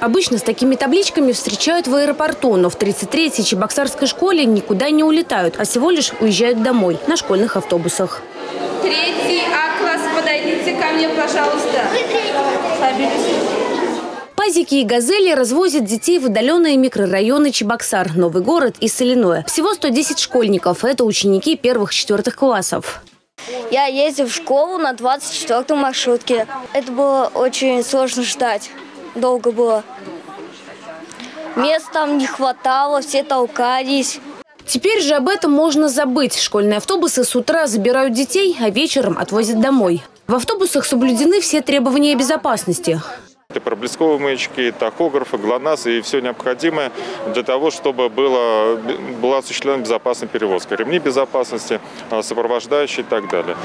Обычно с такими табличками встречают в аэропорту, но в 33-й Чебоксарской школе никуда не улетают, а всего лишь уезжают домой на школьных автобусах. Третий А-класс, подойдите ко мне, пожалуйста. Пазики и газели развозят детей в отдаленные микрорайоны Чебоксар, Новый город и Соляное. Всего 110 школьников. Это ученики первых-четвертых классов. Я ездил в школу на 24 маршрутке. Это было очень сложно ждать. Долго было. Мест там не хватало, все толкались. Теперь же об этом можно забыть. Школьные автобусы с утра забирают детей, а вечером отвозят домой. В автобусах соблюдены все требования безопасности. Это проблесковые маячки, тахографы, ГЛОНАСС и все необходимое для того, чтобы было, была осуществлена безопасная перевозка. Ремни безопасности, а, сопровождающие и так далее.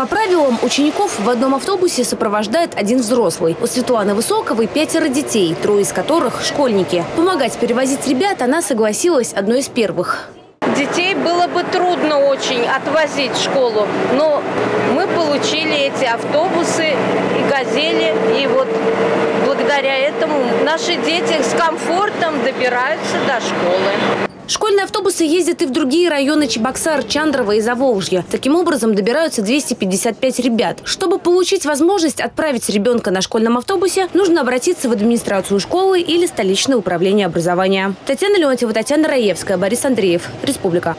По правилам, учеников в одном автобусе сопровождает один взрослый. У Светланы Высоковой пятеро детей, трое из которых – школьники. Помогать перевозить ребят она согласилась одной из первых. Детей было бы трудно очень отвозить в школу, но мы получили эти автобусы и газели, и вот благодаря этому наши дети с комфортом добираются до школы. Школьные автобусы ездят и в другие районы Чебоксар, Чандрова и Заволжья. Таким образом добираются 255 ребят. Чтобы получить возможность отправить ребенка на школьном автобусе, нужно обратиться в администрацию школы или столичное управление образования. Татьяна Леонтьева, Татьяна Раевская, Борис Андреев. Республика.